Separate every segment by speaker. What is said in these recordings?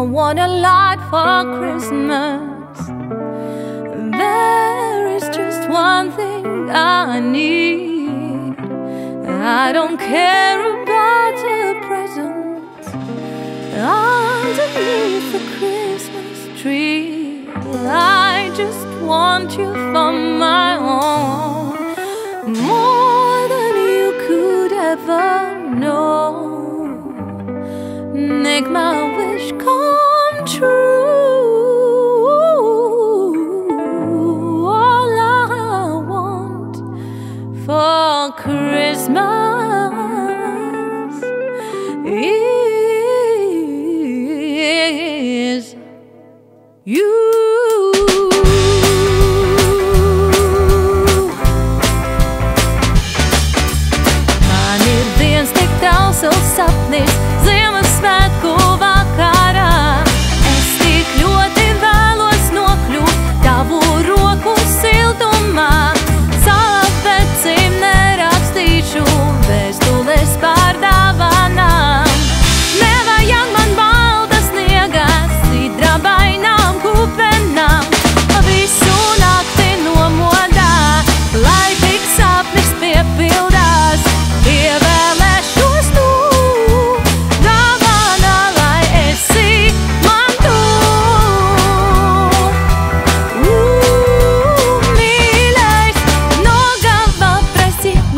Speaker 1: don't want a lot for Christmas. There is just one thing I need. I don't care about the presents underneath the Christmas tree. I just want you for my own, Make my wish come true. All I want for Christmas is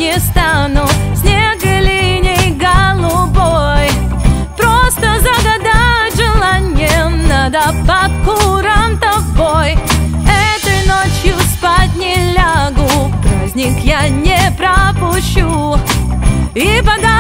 Speaker 1: не стану снеголиней голубой. Просто загадать желанием надо под куром тобой. Этой ночью спать не лягу, праздник я не пропущу. И подарок